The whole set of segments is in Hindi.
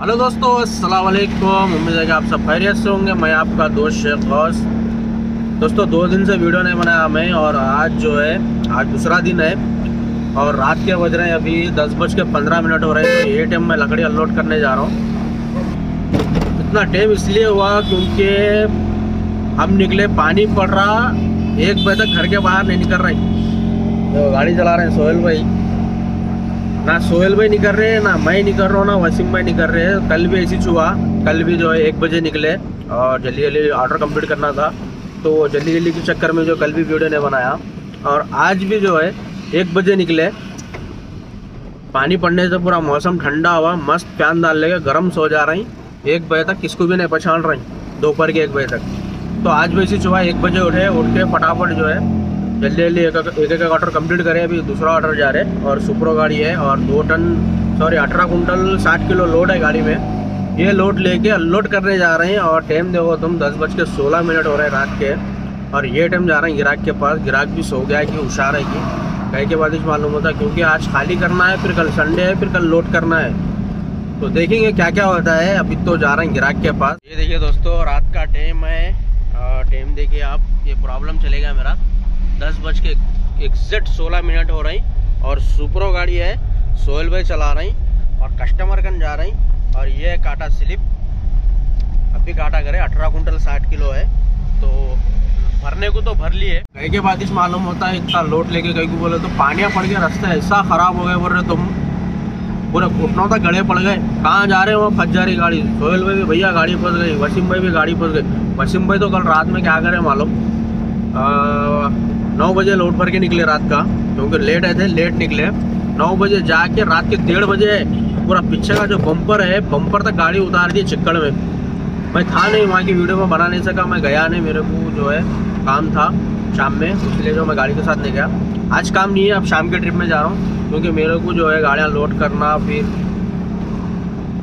हेलो दोस्तों, अस्सलाम वालेकुम। उम्मीद है कि आप सब खैरियत से होंगे, मैं आपका दोस्त शेख गौस दोस्तों, दो दिन से वीडियो नहीं बनाया मैं और आज जो है, आज दूसरा दिन है और रात के बज रहे हैं अभी दस बज के पंद्रह मिनट हो रहे हैं। तो ये टाइम मैं लकड़ी अनलोड करने जा रहा हूँ। इतना टाइम इसलिए हुआ क्योंकि हम निकले, पानी पड़ रहा, एक बजे तक घर के बाहर नहीं निकल रहे। तो गाड़ी चला रहे हैं सोहेल भाई। ना सोहेल भाई नहीं कर रहे हैं, ना मैं नहीं कर रहा हूँ, ना वसीम भाई नहीं कर रहे हैं। कल भी ऐसी हुआ कल भी जो है एक बजे निकले और जल्दी जल्दी ऑर्डर कंप्लीट करना था। तो जल्दी जल्दी के चक्कर में जो कल भी वीडियो ने बनाया और आज भी जो है एक बजे निकले। पानी पड़ने से पूरा मौसम ठंडा हुआ, मस्त फ़ैन डाल लेके गर्म सो जा रही। एक बजे तक किसको भी नहीं पहचान रही, दोपहर के एक बजे तक। तो आज भी ऐसी सुबह एक बजे उठे, उठ के फटाफट जो है जल्दी जल्दी एक एक ऑर्डर कंप्लीट करें, अभी दूसरा ऑर्डर जा रहे हैं और सुप्रो गाड़ी है और दो टन, सॉरी, अठारह कुंटल साठ किलो लोड है गाड़ी में। ये लोड लेके अनलोड करने जा रहे हैं और टाइम देखो तुम, दस बज के सोलह मिनट हो रहे हैं रात के। और ये टाइम जा रहे हैं गिराक के पास। गिराक भी सो गया है कि हुशार है कि। कहीं के बाद मालूम होता क्योंकि आज खाली करना है, फिर कल संडे है, फिर कल लोड करना है। तो देखेंगे क्या क्या होता है। अभी तो जा रहे हैं गिराक के पास। ये देखिए दोस्तों, रात का टाइम है। टाइम देखिए आप, ये प्रॉब्लम चलेगा मेरा। दस बज के एग्जैक्ट सोलह मिनट हो रही, और सुपरो गाड़ी है, सोहेल भाई चला रही, और कस्टमर कन जा रही, और ये काटा स्लिप। अभी काटा करे, अठारह कुंटल साठ किलो है तो भरने को तो भर लिए। कहीं के बाद इस मालूम होता है, इतना लोड लेके कहीं को बोले तो पानिया पड़ गया, रास्ता ऐसा खराब हो गया, बोल रहे तुम। पूरे घुटनों तक गड़े पड़ गए। कहाँ जा रहे हो फंस जा रही गाड़ी? सोहेल भाई भी भैया गाड़ी फंस गई, वसीम भाई भी गाड़ी फंस गई। वसीम भाई तो कल रात में क्या करे मालूम? नौ बजे लोड भर के निकले रात का, क्योंकि लेट आए थे लेट निकले। नौ बजे जाके रात के डेढ़ बजे पूरा पीछे का जो बम्पर है बम्पर तक गाड़ी उतार दी चिक्कड़ में। मैं था नहीं वहाँ की वीडियो में, बना नहीं सका, मैं गया नहीं, मेरे को जो है काम था शाम में इसलिए जो मैं गाड़ी के साथ नहीं गया। आज काम नहीं है, अब शाम के ट्रिप में जा रहा हूँ, क्योंकि मेरे को जो है गाड़ियाँ लोड करना, फिर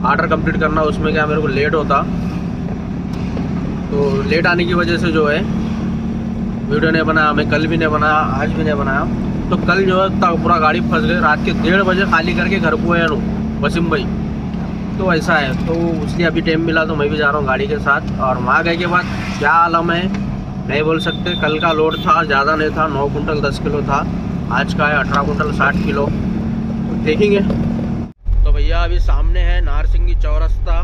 ऑर्डर कंप्लीट करना, उसमें क्या मेरे को लेट होता। तो लेट आने की वजह से जो है वीडियो नहीं बनाया मैं कल भी नहीं बनाया, आज भी नहीं बनाया। तो कल जो है पूरा गाड़ी फंस गई, रात के डेढ़ बजे खाली करके घर को आया वसीम भाई। तो ऐसा है तो इसलिए अभी टाइम मिला तो मैं भी जा रहा हूँ गाड़ी के साथ। और वहाँ गए के बाद क्या आलम है नहीं बोल सकते। कल का लोड था, ज़्यादा नहीं था, नौ कुंटल दस किलो था। आज का है अठारह कुंटल साठ किलो। तो देखेंगे। तो भैया अभी सामने है नार सिंह चौरस्ता।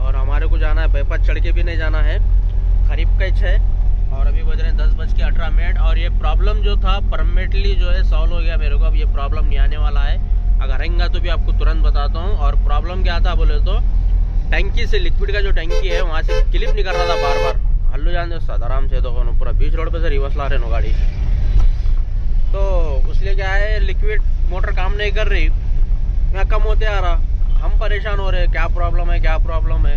और हमारे को जाना है बैपत चढ़ के भी नहीं जाना है। खरीब कैच है। और अभी बज रहे हैं दस बज के अठारह मिनट और ये प्रॉब्लम जो था परमानेंटली जो है सॉल्व हो गया मेरे को। अब ये प्रॉब्लम नहीं आने वाला है। अगर आएँगा तो भी आपको तुरंत बताता हूँ। और प्रॉब्लम क्या था, बोले तो टैंकी से लिक्विड का जो टैंकी है, वहाँ से क्लिप निकल रहा था बार बार हल्लू जान दो आराम से तो पूरा बीच रोड पे से रिवर्स ला रहे नो गाड़ी। तो उसलिए क्या है लिक्विड मोटर काम नहीं कर रही। मैं कम होते आ रहा। हम परेशान हो रहे हैं, क्या प्रॉब्लम है, क्या प्रॉब्लम है।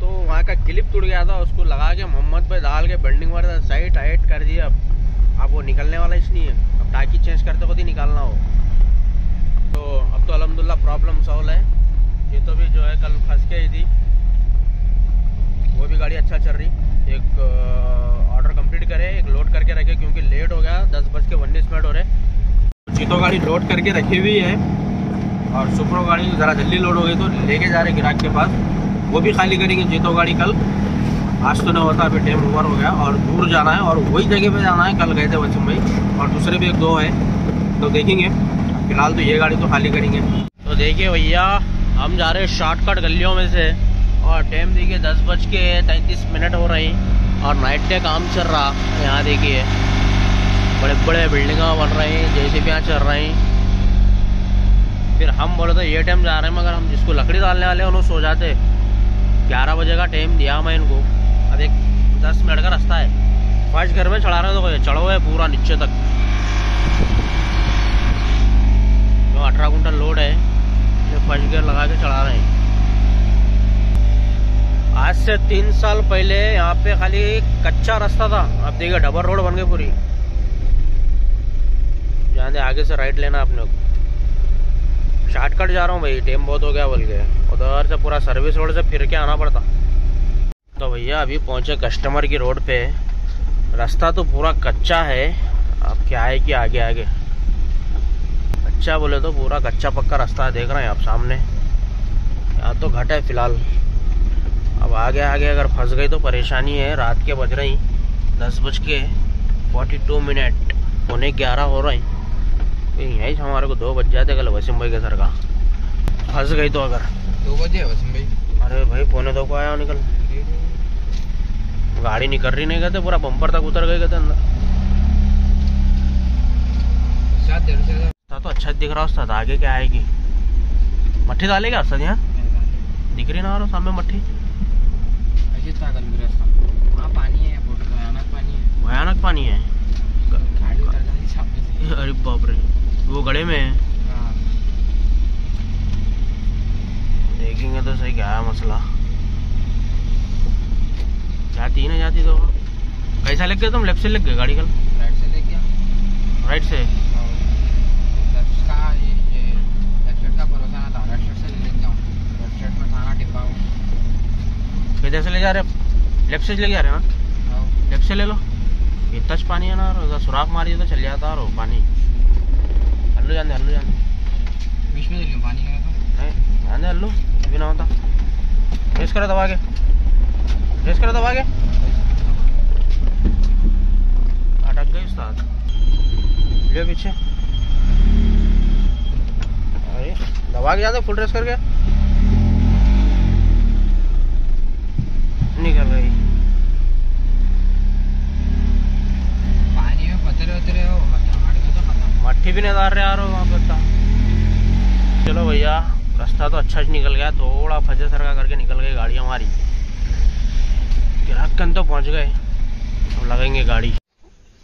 तो वहाँ का क्लिप टूट गया था, उसको लगा के मोहम्मद पे डाल के बेंडिंग वाले साइड हाइट कर दिया। अब अब वो निकलने वाला है अब टाकी चेंज करते खुद ही निकालना हो। तो अब तो अलहमदिल्ला प्रॉब्लम सॉल्व है। ये तो भी जो है कल फंस के ही थी। वो भी गाड़ी अच्छा चल रही। एक ऑर्डर कंप्लीट करे, एक लोड करके रखे, क्योंकि लेट हो गया। दस बज के उन्नीस मिनट हो रहे। चीतो गाड़ी लोड करके रखी हुई है। और सुपरो गाड़ी ज़रा जल्दी लोड हो गई तो लेके जा रहे ग्राहक के पास। वो भी खाली करेंगे, जीतो गाड़ी कल। आज तो नहीं होता अभी टाइम ओवर हो गया और दूर जाना है और वही जगह पे जाना है, कल गए थे वसीम भाई। और दूसरे भी एक दो है तो देखेंगे। फ़िलहाल तो ये गाड़ी तो खाली करेंगे। तो देखिए भैया, हम जा रहे हैं शॉर्टकट गलियों में से। और टाइम देखिए दस बज के तैंतीस मिनट हो रही। और नाइट का काम चल रहा, यहाँ देखिए। बड़े बड़े बिल्डिंगा बन रही हैं जैसे भी यहाँ चल रही। फिर हम बोले तो ये टाइम जा रहे हैं, मगर हम जिसको लकड़ी डालने वाले हैं, उन्होंने सो जाते। ग्यारह बजे का टाइम दिया मैं इनको। अब एक दस मिनट का रास्ता है। फ़र्स्ट घर में चढ़ा रहे हो तो चढ़ो है पूरा नीचे तक। जो अठारह कुंटल लोड है, ये फ़र्स्ट गियर लगा के चढ़ा रहे हैं। आज से तीन साल पहले यहाँ पे खाली कच्चा रास्ता था। अब देखिए डबल रोड बन गई पूरी। जहाँ आगे से राइट लेना अपने को। शॉर्टकट जा रहा हूँ भाई टाइम बहुत हो गया बोल के। उधर से पूरा सर्विस रोड से फिर के आना पड़ता। तो भैया, अभी पहुँचे कस्टमर की रोड पे। रास्ता तो पूरा कच्चा है। अब क्या है कि आगे आगे। कच्चा बोले तो पूरा कच्चा पक्का रास्ता है, देख रहे हैं आप सामने। यहाँ तो घट है फ़िलहाल। अब आगे आगे अगर फंस गई तो परेशानी है। रात के बज रही दस बज के फोर्टी टू मिनट पौने ग्यारह हो रही यहीं से हमारे को दो बज जाते कल वसीम भाई के सर का। फंस गई तो अगर। दो बजे वसीम भाई। अरे भाई पौने दो को आया निकल। गाड़ी निकल रही नहीं कहते पूरा बम्पर तक उतर गए कहते अंदर। तो अच्छा दिख रहा उस्ताद आगे क्या आएगी? मट्ठी डालेगा उस्ताद यहाँ? दिख रही ना और सामने मट्ठी? है भयानक पानी है। अरे बाप रे। वो गड़े में है। हाँ। देखेंगे तो सही क्या है मसला। जाती ही ना जाती तो। कैसा लग गया तुम? लेफ़्ट से लग गए गाड़ी कल? राइट से ले गया। राइट से? हूँ। किधर से ले जा रहे लेफ़्ट से ले जा रहे हैं ना? लेफ़्ट से ले लो। इतना पानी है ना सुराख मारी तो चल जाता और पानी। हल्लू जाने हल्लू जाने। बीच में ले पानी का। तो नहीं जान हल्लू अभी ना होता। रेस करो दबा के। रेस करो दबा के। अटक गई उस्ताद। ले पीछे। अरे दबा के जाते फुल रेस करके निकल गई पानी में पत्थर वत्थरे हो हाड़ का तो खत्म मट्टी भी नहीं डाल रहे यार वहाँ पे तो चलो भैया, रास्ता तो अच्छा से निकल गया, थोड़ा फजे सरका करके निकल गई गाड़ी हमारी। ग्राहकन तो पहुँच गए, अब लगेंगे गाड़ी।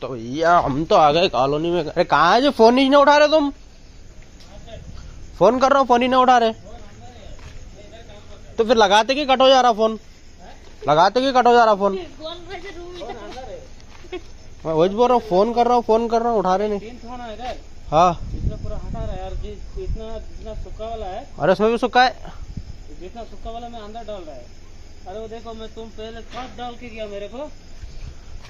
तो भैया, हम तो आ गए कॉलोनी में। अरे कहाँ है जो फ़ोन ही नहीं उठा रहे तुम? फ़ोन कर रहा हूँ, फ़ोन ही नहीं उठा रहे। तो फिर लगाते कि कट हो जा रहा फ़ोन? लगाते कि कट हो जा रहा फ़ोन? मैं वही बोल रहा हूँ, फ़ोन कर रहा हूँ, फ़ोन कर रहा हूँ, उठा रहे नहीं। है। अरे उसमें भी सुखा है? जितना सूखा वाला मैं अंदर डाल रहा है। अरे वो देखो मैं तुम पहले कब डाल के गया मेरे को?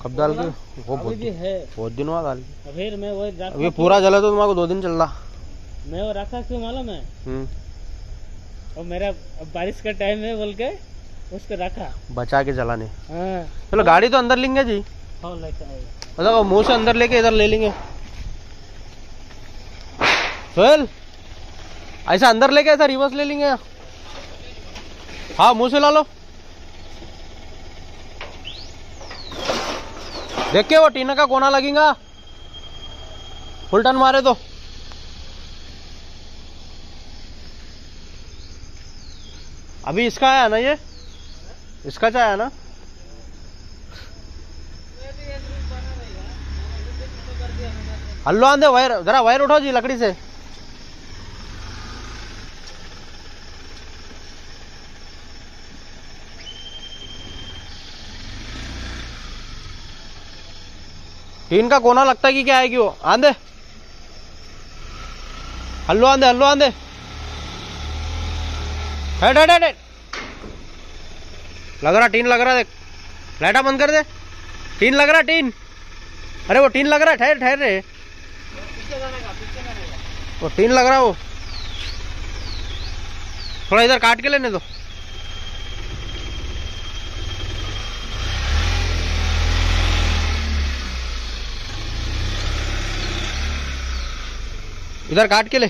कब डाल के? वो बहुत भी है। बहुत दिन हुआ डाल फिर मैं वो अभी पूरा जला तो तुम्हारे को दो दिन चल रहा। मैं वो रखा क्यों मालूम है? हम्म, और मेरा बारिश का टाइम है बोल के उसको रखा। बचा के जलाने। हाँ। चलो गाड़ी तो अंदर लेंगे जी। हाँ मतलब मुँह से अंदर लेके इधर ले लेंगे। सोहेल ऐसा अंदर लेके ऐसा रिवर्स ले लेंगे। हाँ मुँह से ला लो। देख के वो टीना का कोना लगेगा। फुल टन मारे तो। अभी इसका आया ना ये? इसका चाहे ना? हल्लो आंदे वायर, जरा वायर उठाओ जी लकड़ी से। टीन का कोना लगता है कि क्या आएगी वो? आंधे। हल्लो आंधे हल्लो आंधे। Head head head. लग रहा टीन, लग रहा देख। लाइटा बंद कर दे। टीन लग रहा, टीन। अरे वो टीन लग रहा है ठहर ठहर रे। वो टीन लग रहा वो। थोड़ा इधर काट के लेने दो। इधर काट के ले।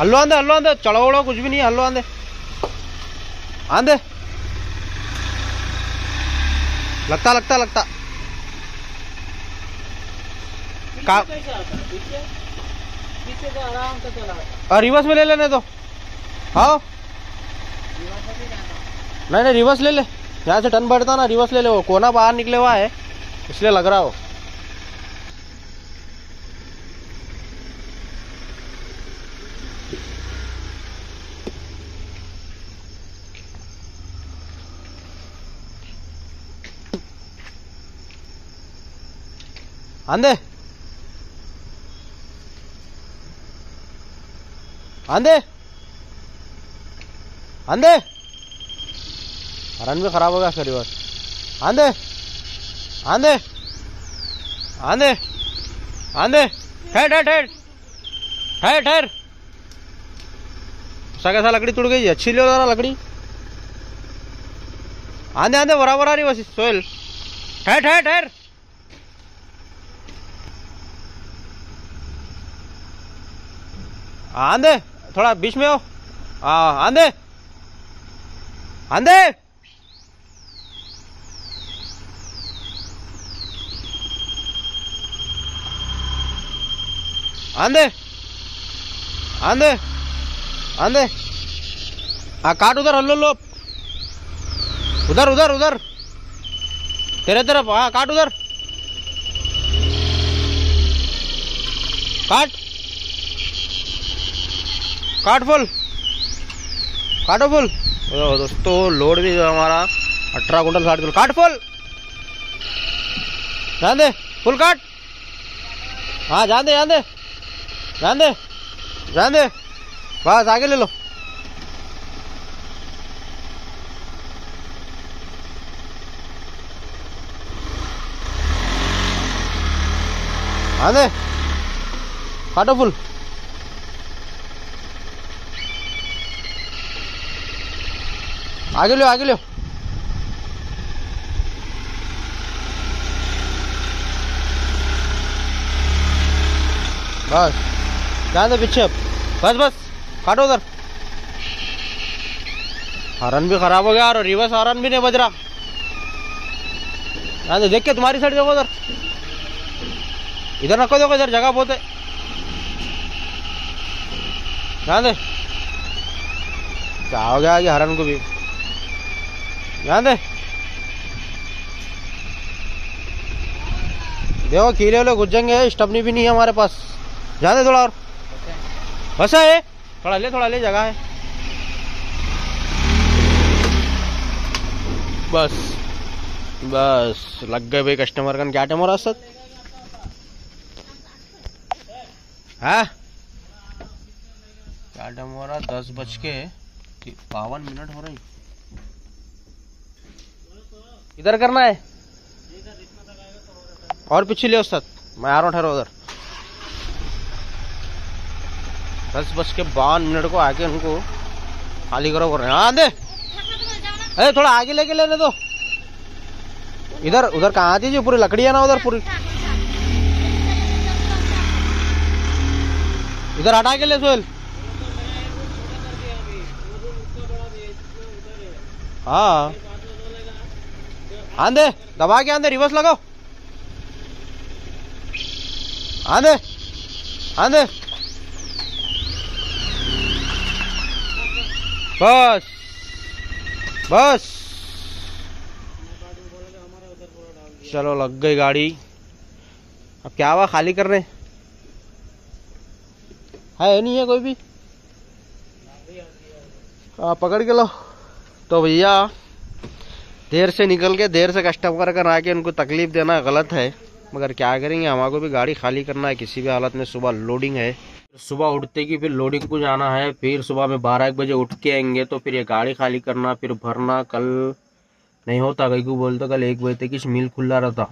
हल्लो आंदे हल्लो आंदे चढ़ो उड़ो कुछ भी नहीं हल्लो आंदे आंदे लगता लगता लगता। का और रिवर्स में ले लेने दो। हाँ नहीं नहीं रिवर्स ले ले। यहाँ से टन बढ़ता ना रिवर्स ले ले। वो कोना बाहर निकले हुआ है इसलिए लग रहा हो। आंदे आंदे आंदे रन भी खराब हो गया फिर बस आंदे आंदे आंदे आंदे ठहर ठहर ठहर ठहर ठहर ऐसा कैसा लकड़ी टूट गई, अच्छी ले जरा लकड़ी. आंधे आंधे, बराबर आ रही बस सोहेल ठहर ठहर ठहर आंधे, थोड़ा बीच में आओ। हाँ आंधे। आंधे। आंधे। आंधे। आंधे। हाँ काट उधर, हल्लो लो उधर उधर उधर। तेरे तरफ़ हाँ काट उधर। काट। काट फुल। काटो फुल। दोस्तों लोड भी हमारा। अठारह कुंटल साठ किलो। काट फुल। जान दे फुल काट। हाँ जान दे जान दे। जान दे जान दे। बस आगे ले लो। हाँ दे। काटो फुल। आगे लो आगे लो। बस। जान दे पीछे बस बस। काटो उधर। हॉर्न भी खराब हो गया और रिवर्स हॉर्न भी नहीं बज रहा। जान दे, देख के तुम्हारी साइड देखो उधर। इधर रखो, देखो इधर, जगह बहुत है। जान दे। क्या हो गया आगे हरन को भी? ध्यान दे देखो कीले वाले जाएँगे स्टपनी भी नहीं है हमारे पास। ध्यान दे थोड़ा और बस है थोड़ा ले थोड़ा ले, जगह है। बस बस, लग गए भाई कस्टमर का। क्या टाइम हो रहा है सर हाँ? क्या टाइम हो रहा दस बज के बावन मिनट हो रही इधर करना है। और पीछे ले उस्ताद। मैं आ रहा हूँ, ठहरो उधर। दस बज के बावन मिनट को आके उनको खाली करो कर रहे हैं। हाँ अरे, थोड़ा आगे लेके लेने दो। इधर, उधर कहाँ आती दीजिए पूरी लकड़ी है ना उधर, पूरी? इधर हटा के ले, सोहेल। हाँ। आंधे, दबा के आंधे रिवर्स लगाओ। आंधे आंधे। बस बस। चलो, लग गई गाड़ी। अब क्या हुआ, खाली कर रहे है? नहीं है कोई भी? हाँ पकड़ के लो तो भैया देर से निकल के देर से कस्टमर कर आके उनको तकलीफ़ देना गलत है। मगर क्या करेंगे हमारे भी गाड़ी खाली करना है किसी भी हालत में सुबह लोडिंग है। सुबह उठते की फिर लोडिंग को जाना है फिर सुबह में बारह एक बजे उठ के आएँगे तो फिर ये गाड़ी खाली करना फिर भरना कल नहीं होता कहीं को बोलते कल एक बजे तक इस मिल खुला रहता।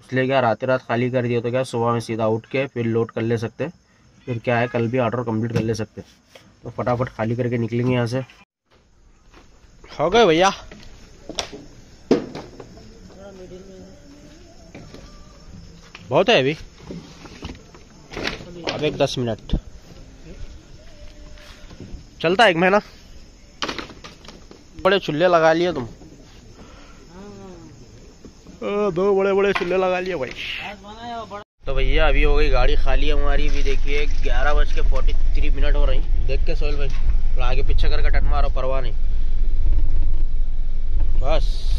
इसलिए क्या रात रात खाली कर दिया तो क्या सुबह में सीधा उठ के फिर लोड कर ले सकते। फिर क्या है कल भी ऑर्डर कंप्लीट कर ले सकते। तो फटाफट खाली करके निकलेंगे यहाँ से। हो गए भैया। बहुत है अभी। अब एक दस मिनट। चलता है एक महीना। बड़े चूल्हे लगा लिए तुम। दो बड़े बड़े चूल्हे लगा लिए भाई। तो भैया अभी हो गई गाड़ी खाली है हमारी। अभी देखिए ग्यारह बज के फोर्टी थ्री मिनट हो रही देख के सोहेल भाई। थोड़ा आगे पीछे करके टट मारो परवाह नहीं। बस।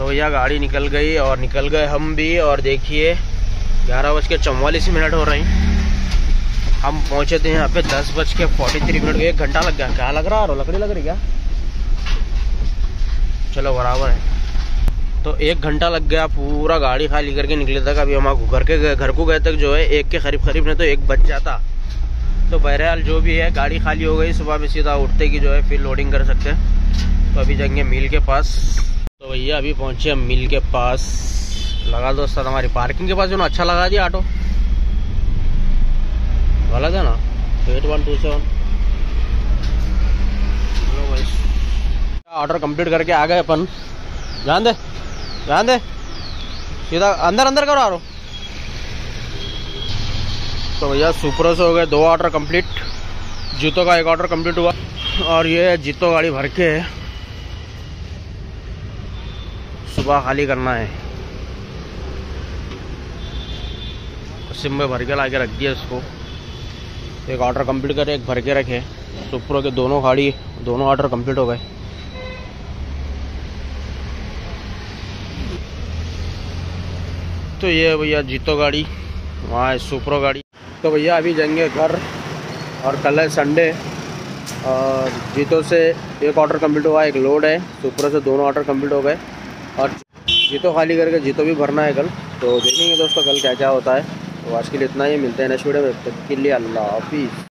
तो भैया गाड़ी निकल गई और निकल गए हम भी और देखिए ग्यारह बज के चौवालीस मिनट हो रही। हम पहुँचे थे यहाँ पे दस बज के फोर्टी थ्री मिनट एक घंटा लग गया। क्या लग रहा है? लकड़ी लग रही क्या? चलो बराबर है। तो एक घंटा लग गया, पूरा गाड़ी खाली करके निकले तक। अभी हम घर के घर को गए तक जो है, एक के करीब करीब ने तो एक बच जाता। तो बहरहाल जो भी है, गाड़ी खाली हो गई। सुबह में सीधा उठते की जो है, फिर लोडिंग कर सकते हैं। तो अभी जाएँगे मिल के पास। तो भैया अभी पहुँचे हम मिल के पास। लगा दो सर हमारी पार्किंग के पास जो ना अच्छा लगा दिया ऑटो। गलत है ना? Eight one two seven order complete करके आ गए अपन। ध्यान दे ध्यान दे। सीधा अंदर अंदर करो आरो। तो भैया सुपरो से हो गए, दो ऑर्डर कंप्लीट जूतों का एक ऑर्डर कंप्लीट हुआ। और ये जीतो गाड़ी भर के। सुबह खाली करना है। सिम में भर के ला के रख दिया इसको। एक ऑर्डर कंप्लीट करे, एक भर के रखे। सुप्रो के दोनों गाड़ी, दोनों ऑर्डर कंप्लीट हो गए। तो ये भैया जीतो गाड़ी, वहाँ सुपरो गाड़ी। तो भैया अभी जाएँगे घर, और कल है संडे और जीतो से एक ऑर्डर कंप्लीट हुआ, एक लोड है। सुपरो से दोनों ऑर्डर कंप्लीट हो गए। और जीतो खाली करके जीतो भी भरना है कल। तो देखेंगे दोस्तों कल क्या क्या होता है। तो आज के लिए इतना ही, मिलते हैं नेक्स्ट वीडियो में। तब के लिए अल्लाह हाफिज़।